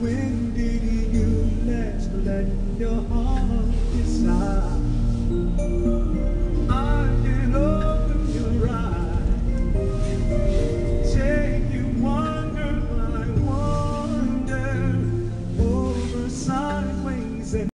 When did you last let your heart decide? I can